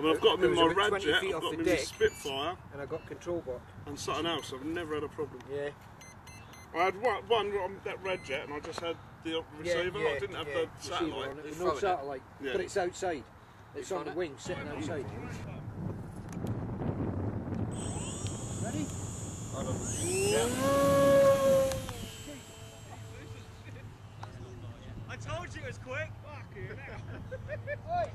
I mean, I've got them in my was about 20 Radjet, I've got them in my. Spitfire and I've got control box. and something else. I've never had a problem. Yeah. I had one, one on that Radjet and I just had the receiver. I didn't have yeah, the satellite. on it, You no it. satellite, Yeah. but it's outside. It's You on the found it? wing, sitting outside. Ready? I told you it was quick. Fucking hell.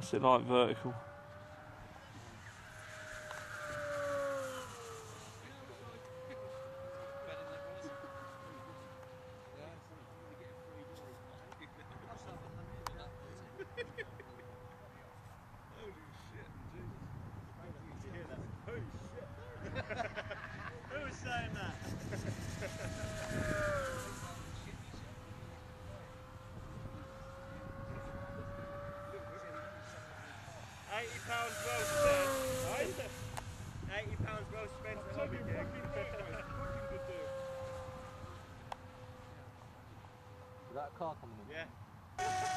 What's it like vertical? That? Eighty pounds well spent. Eighty pounds well spent at HobbyKing. Is that a car coming in? Yeah.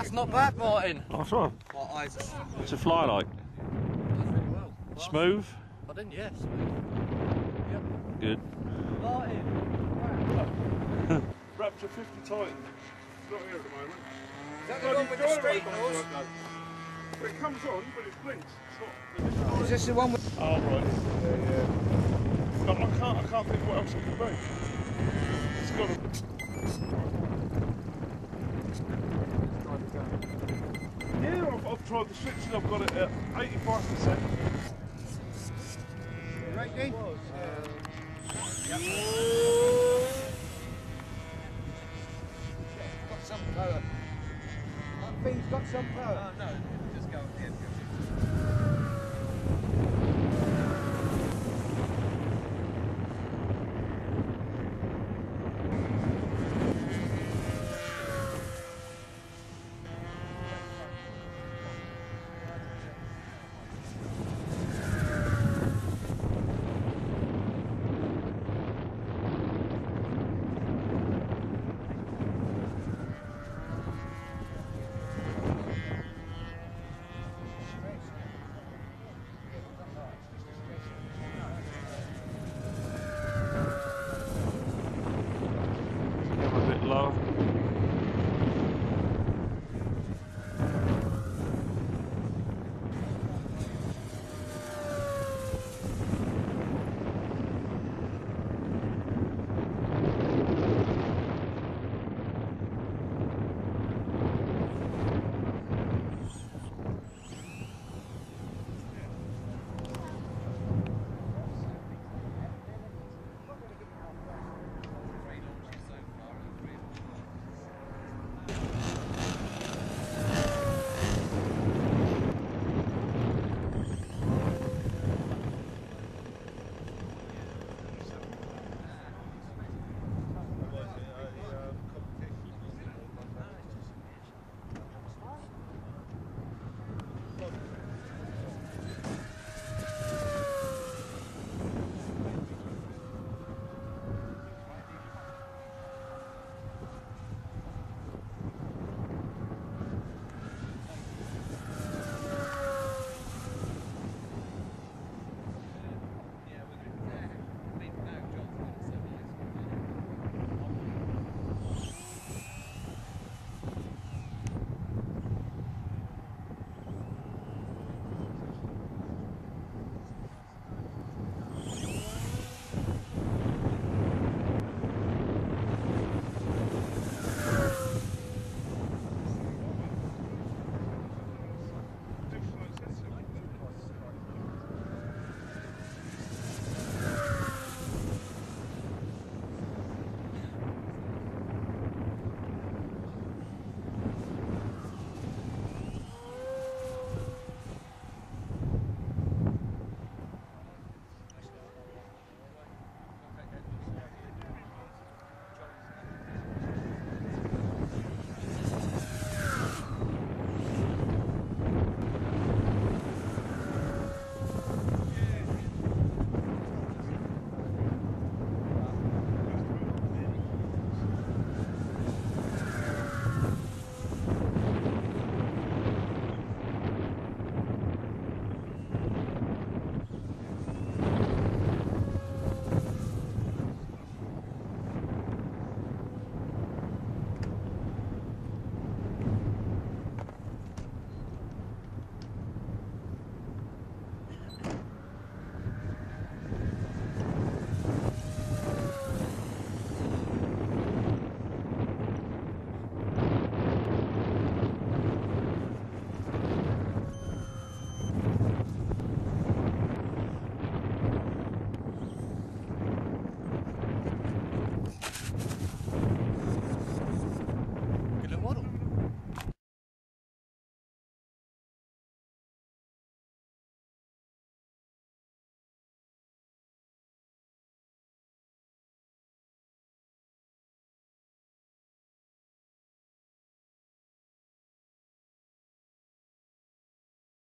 That's not bad, Martin. Nice one. My eyes are What's it fly like? really well. Smooth? I didn't, yes. Good. Martin! Raptor 50 Titan. It's not here at the moment. Is that the one with the straight nose? But it comes on, but it blinks. It's not. Oh, is this the one with... Oh, right. Yeah, yeah. No, I can't, I can't think what else it could be. It's got a... Yeah, I've, I've tried the switching, I've got it at 85%. Right, Dean? Got some power. That thing's got some power. Oh no, just go. Yeah,